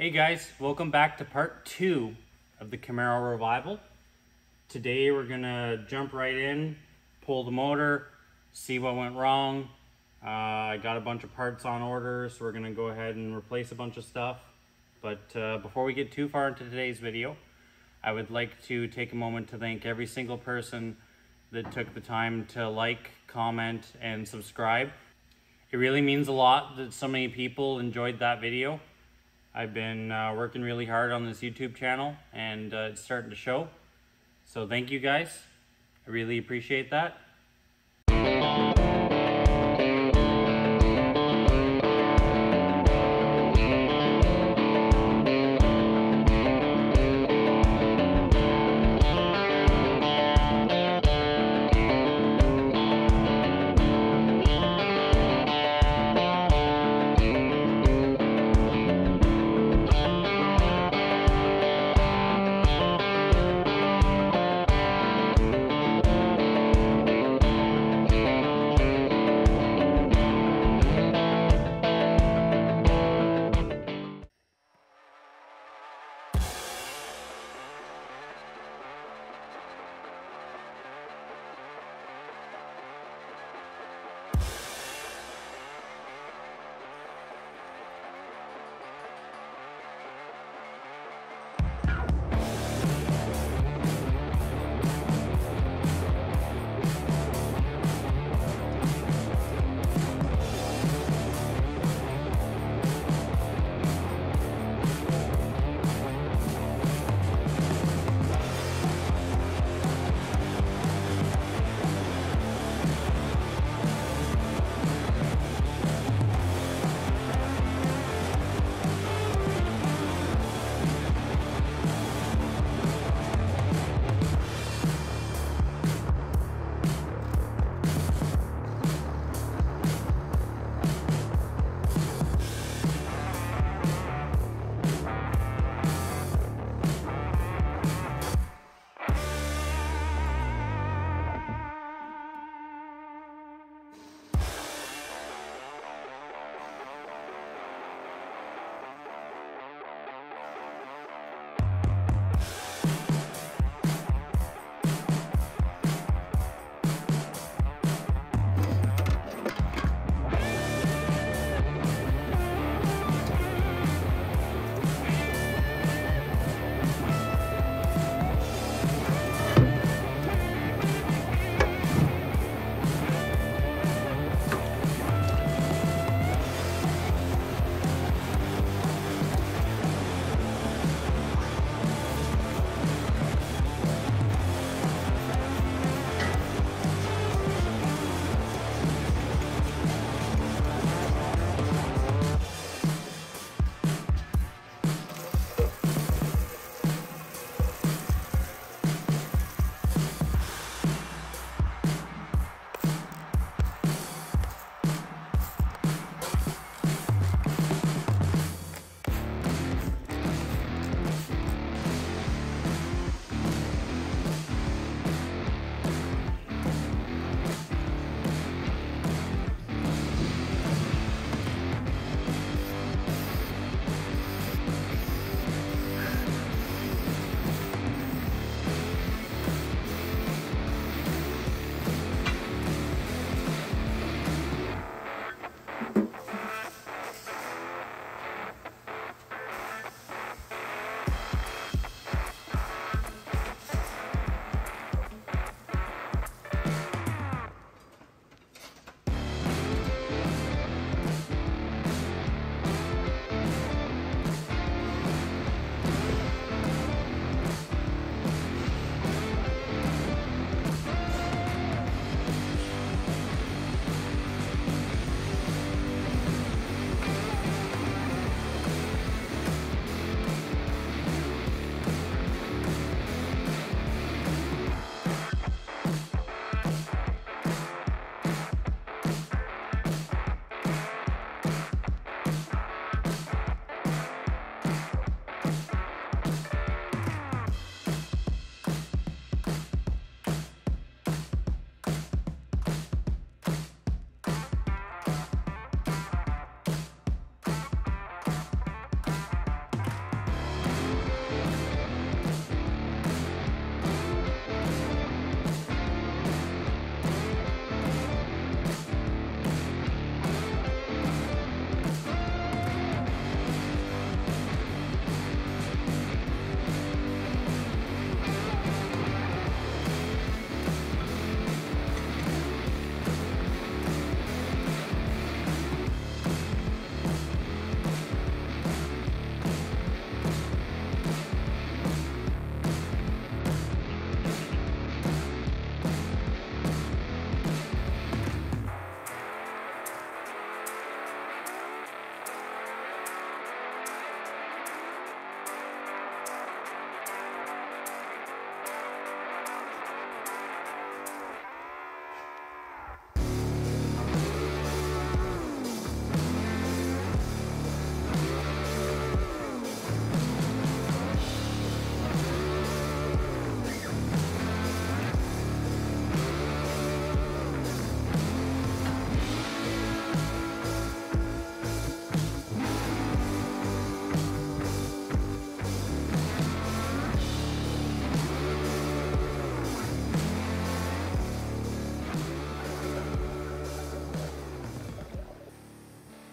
Hey guys, welcome back to part two of the Camaro Revival. Today we're gonna jump right in, pull the motor, see what went wrong. Uh, I got a bunch of parts on order, so we're gonna go ahead and replace a bunch of stuff. But uh, before we get too far into today's video, I would like to take a moment to thank every single person that took the time to like, comment, and subscribe. It really means a lot that so many people enjoyed that video. I've been uh, working really hard on this YouTube channel and uh, it's starting to show. So thank you guys. I really appreciate that.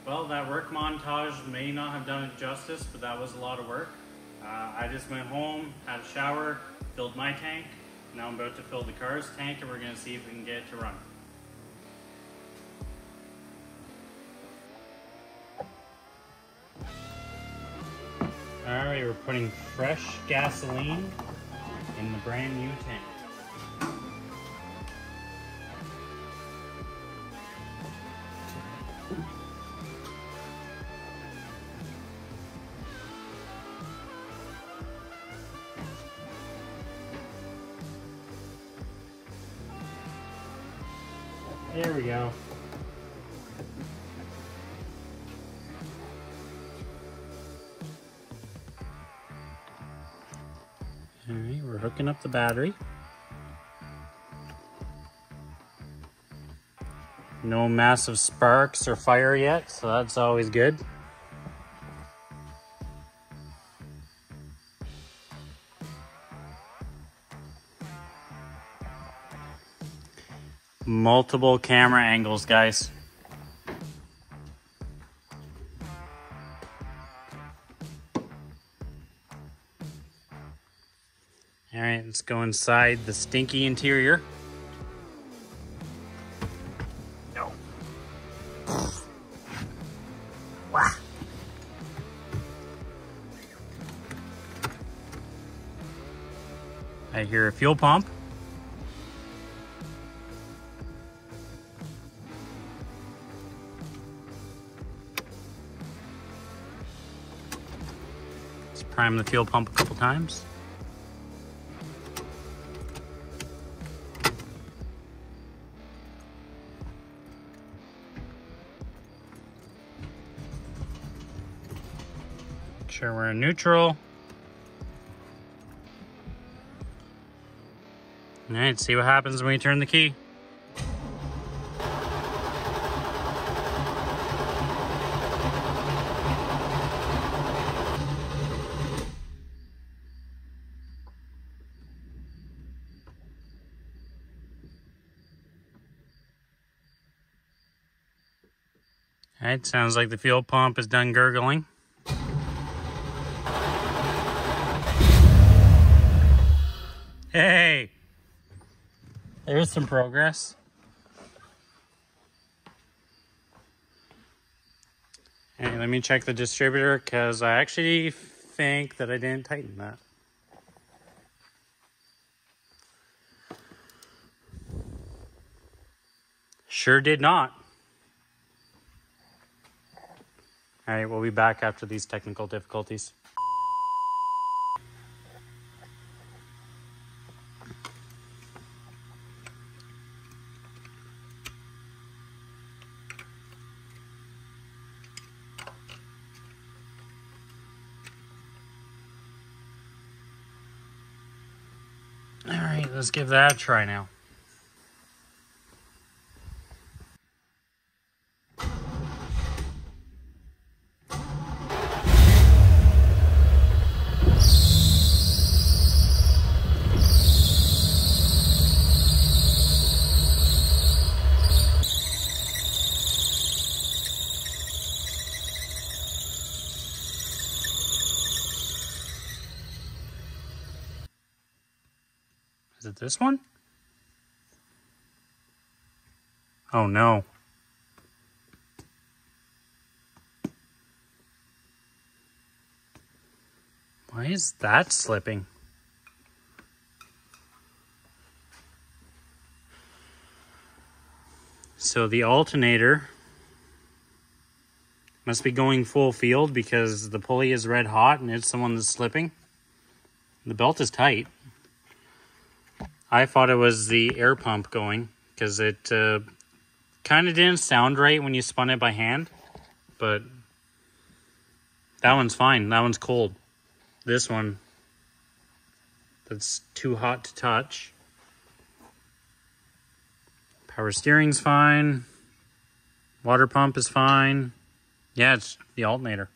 Well, that work montage may not have done it justice, but that was a lot of work. Uh, I just went home, had a shower, filled my tank. Now I'm about to fill the car's tank and we're gonna see if we can get it to run. Alright, we're putting fresh gasoline in the brand new tank. There we go. Alright, we're hooking up the battery. No massive sparks or fire yet, so that's always good. Multiple camera angles, guys. All right, let's go inside the stinky interior. No. I hear a fuel pump. Prime the fuel pump a couple times. Make sure we're in neutral. All right, see what happens when we turn the key. All right, sounds like the fuel pump is done gurgling. Hey, there's some progress. Hey, let me check the distributor because I actually think that I didn't tighten that. Sure did not. All right, we'll be back after these technical difficulties. All right, let's give that a try now. This one? Oh no. Why is that slipping? So the alternator must be going full field because the pulley is red hot and it's the one that's slipping. The belt is tight. I thought it was the air pump going because it uh, kind of didn't sound right when you spun it by hand, but that one's fine. That one's cold. This one, that's too hot to touch. Power steering's fine. Water pump is fine. Yeah, it's the alternator.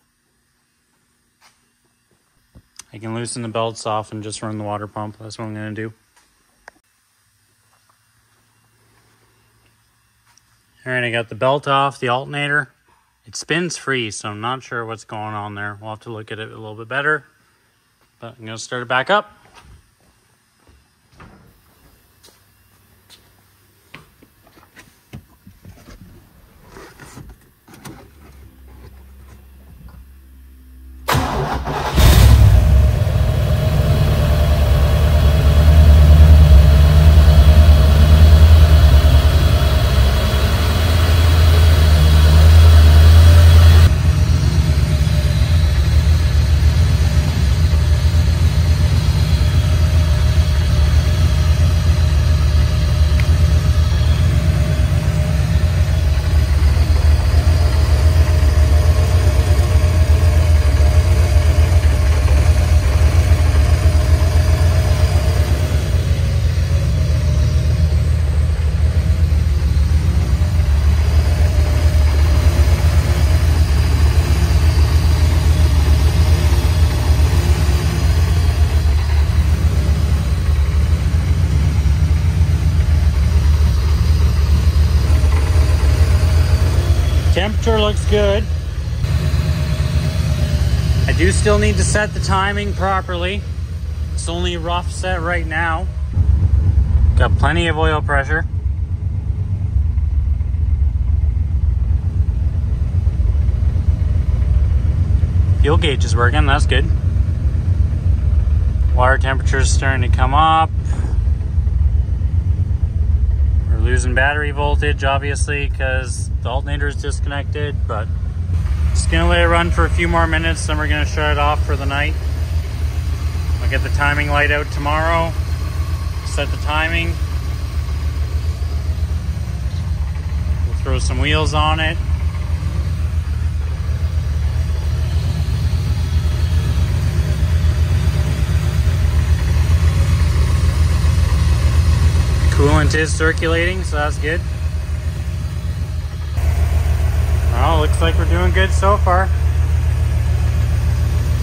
I can loosen the belts off and just run the water pump. That's what I'm going to do. All right, I got the belt off, the alternator. It spins free, so I'm not sure what's going on there. We'll have to look at it a little bit better. But I'm going to start it back up. Temperature looks good. I do still need to set the timing properly. It's only rough set right now. Got plenty of oil pressure. Fuel gauge is working, that's good. Water temperature is starting to come up We're losing battery voltage obviously because the alternator is disconnected but just gonna let it run for a few more minutes then we're gonna shut it off for the night. I'll get the timing light out tomorrow. Set the timing. We'll throw some wheels on it. Coolant is circulating, so that's good. Well, looks like we're doing good so far.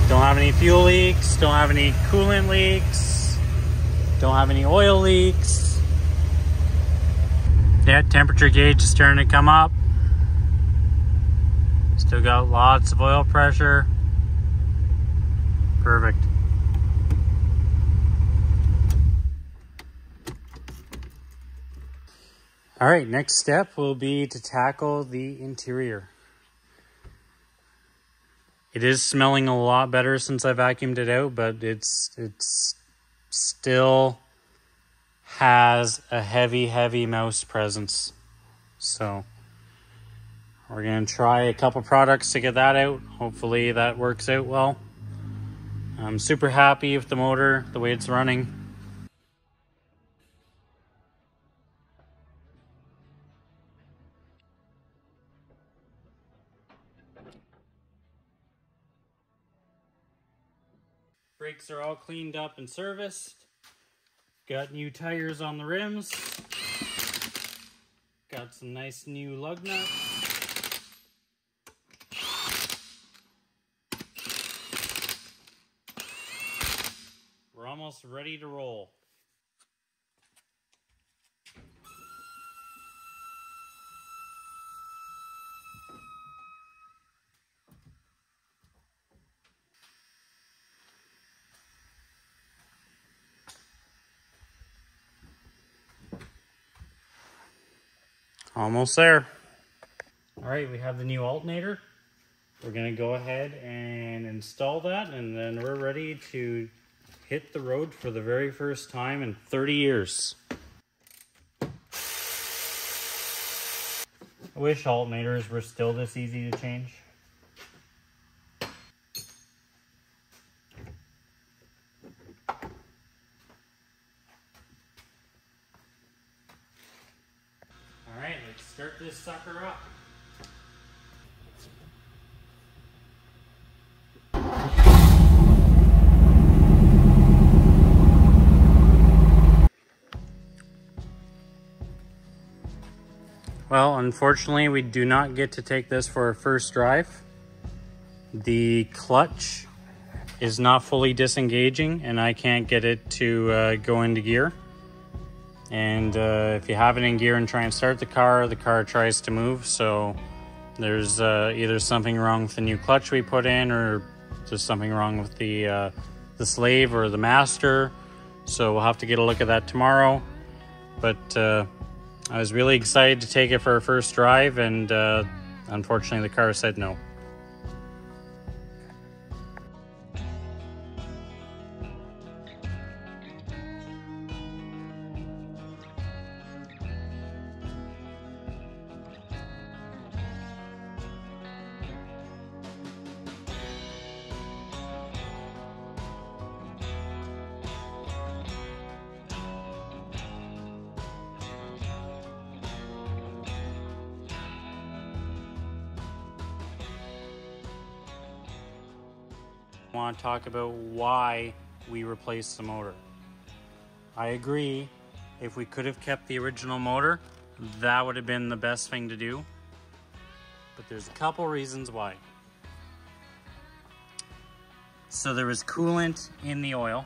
Don't have any fuel leaks, don't have any coolant leaks, don't have any oil leaks. Yeah, temperature gauge is starting to come up. Still got lots of oil pressure. Perfect. All right, next step will be to tackle the interior. It is smelling a lot better since I vacuumed it out, but it's it's still has a heavy, heavy mouse presence. So we're gonna try a couple products to get that out. Hopefully that works out well. I'm super happy with the motor, the way it's running. Brakes are all cleaned up and serviced. Got new tires on the rims. Got some nice new lug nuts. We're almost ready to roll. Almost there. All right, we have the new alternator. We're gonna go ahead and install that and then we're ready to hit the road for the very first time in 30 years. I wish alternators were still this easy to change. This sucker up. Well, unfortunately, we do not get to take this for our first drive. The clutch is not fully disengaging and I can't get it to uh, go into gear. And uh, if you have it in gear and try and start the car, the car tries to move. So there's uh, either something wrong with the new clutch we put in or there's something wrong with the uh, the slave or the master. So we'll have to get a look at that tomorrow. But uh, I was really excited to take it for a first drive and uh, unfortunately the car said no want to talk about why we replaced the motor. I agree, if we could have kept the original motor, that would have been the best thing to do. But there's a couple reasons why. So there was coolant in the oil.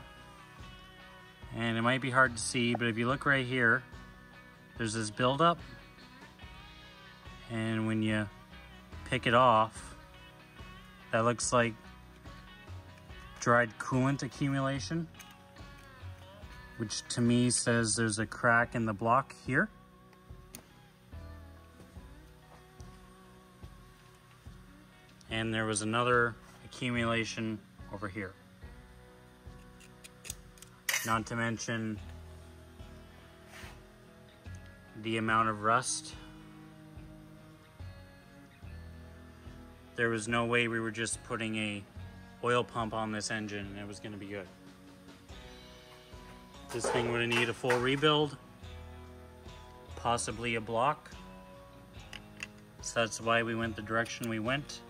And it might be hard to see, but if you look right here, there's this buildup. And when you pick it off, that looks like dried coolant accumulation, which to me says there's a crack in the block here. And there was another accumulation over here. Not to mention the amount of rust. There was no way we were just putting a oil pump on this engine and it was gonna be good. This thing would need a full rebuild, possibly a block. So that's why we went the direction we went.